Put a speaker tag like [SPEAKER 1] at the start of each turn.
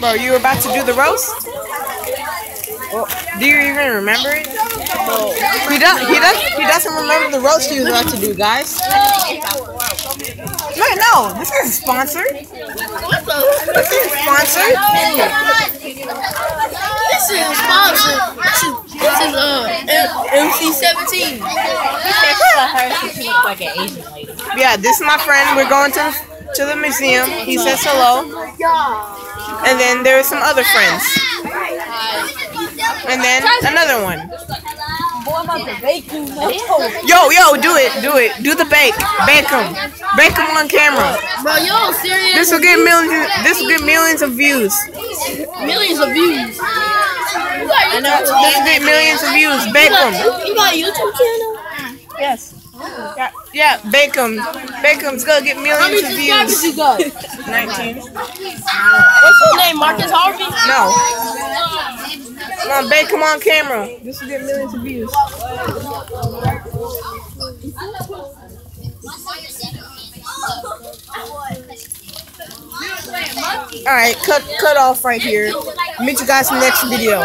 [SPEAKER 1] Bro, you were about to do the roast? Well, do you even remember it? He doesn't. He does. He doesn't remember the roast he was about to do, guys. No, no. This is sponsored. This is sponsored.
[SPEAKER 2] This is sponsored. This is this is uh MC seventeen.
[SPEAKER 3] like an Asian lady.
[SPEAKER 1] Yeah, this is my friend. We're going to to the museum. He says hello. And then there are some other friends. And then another one. Yo, yo, do it, do it. Do the bake. Bake them. Bake them on camera.
[SPEAKER 2] Bro, yo, serious?
[SPEAKER 1] This will get millions this will get millions of views.
[SPEAKER 2] millions of views.
[SPEAKER 1] I know. This will get millions of views. Bake them.
[SPEAKER 2] You got a YouTube channel?
[SPEAKER 1] Yes. Yeah, yeah, bake them. Bake them. It's gonna get
[SPEAKER 2] How many
[SPEAKER 1] millions of
[SPEAKER 2] subscribers
[SPEAKER 1] views.
[SPEAKER 2] you got?
[SPEAKER 1] 19.
[SPEAKER 2] What's your name? Marcus Harvey?
[SPEAKER 1] No. Come on, them on camera. This will get millions of views. Alright, cut cut off right here. Meet you guys in the next video.